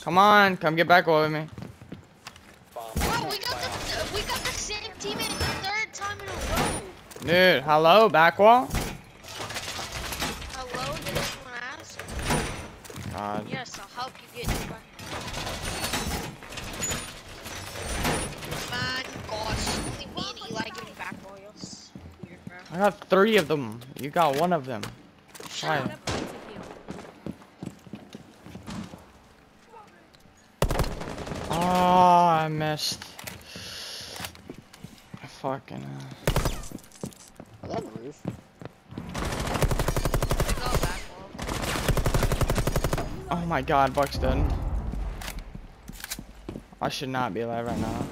Come on, come get back with me. Bro, we got the we got the same teammate the third time in a row. Dude, hello, back wall? Hello, did anyone ask? God. Yes, I'll help you get back. Man, gosh, only me and getting back royals. Weird, bro. I got three of them. You got one of them. Shut Why? up. Oh, I missed. Fucking hell. The roof. Go back wall. Oh my god, Buck's dead. I should not be alive right now.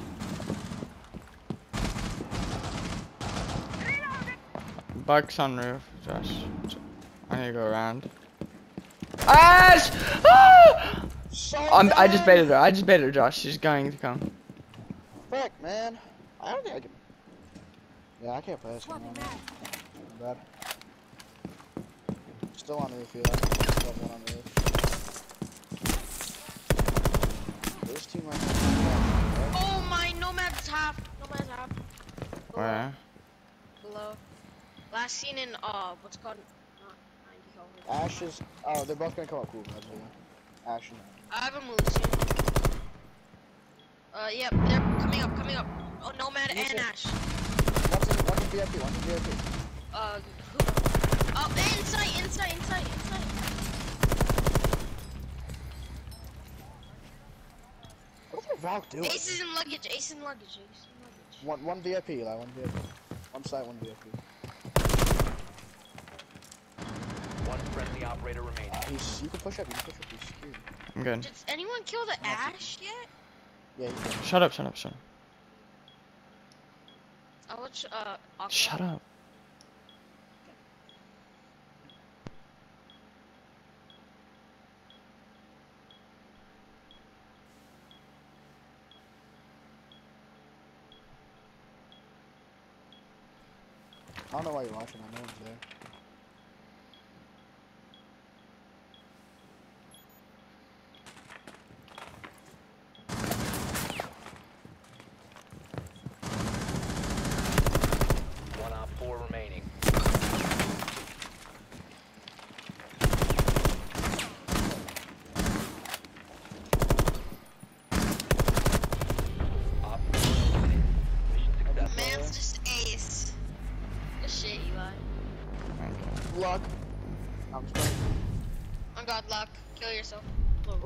Buck's on roof, Josh. I need to go around. Ash! Ah! I'm, I just baited her. I just baited her, Josh. She's going to come. Fuck, man. I don't think I can. Yeah, I can't play this one. man. Bad. Still on roof, yeah. Still have one on roof. This team right now. Oh my, Nomad's half. Nomad's half. Below. Where? Below. Last seen in uh, what's called? Not 90 over. Ash is. Oh, they're both gonna come up cool. That's. Ash and. I have a soon. Uh, yep, they're coming up, coming up. Oh, Nomad Yes, and. Ash. One's in, one's in VIP, one's in VIP. Uh, who? Oh, inside, inside, inside, inside. What's that Valk doing? Ace is in luggage, Ace in luggage, Ace in luggage. One, one VIP, like one VIP. One side, one VIP. One friendly operator remaining. Uh, he's, you can push up, you can push up, he's secured. I'm good. Did anyone kill the Ash yet? Yeah, he's good. Shut up, shut up, shut up. I watch, uh, Aqua. Shut up. I don't know why you're watching, I know one's there. luck. I'm sorry. On God, luck. Kill yourself. Luck.